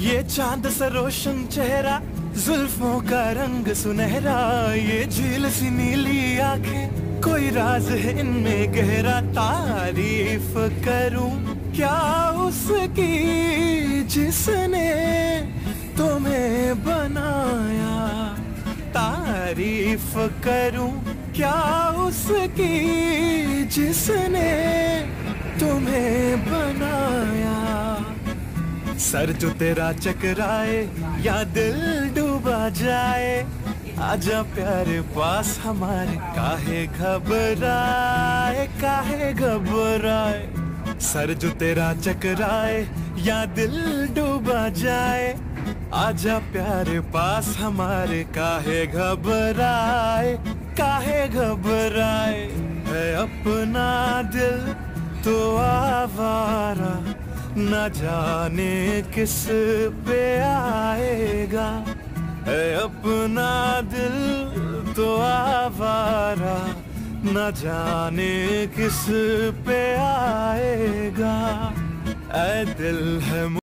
ये चाँद सा रोशन चेहरा, जुल्फों का रंग सुनहरा, ये झील सी नीली आँखें, कोई राज है इनमें गहरा तारीफ़ करूँ। क्या उसकी जिसने तुम्हें बनाया तारीफ़ करूँ? क्या उसकी जिसने तुम्हें सर जो तेरा चकराए, या दिल डूबा जाए। आजा प्यारे पास हमारे, काहे घबराए काहे घबराए। सर जो तेरा चकराए, या दिल डूबा जाए। आजा प्यारे पास हमारे, काहे घबराए काहे घबराए। है अपना दिल तो आवारा। न जाने किस पे आएगा। है अपना दिल तो आवारा, न जाने किस पे आएगा। ऐ दिल है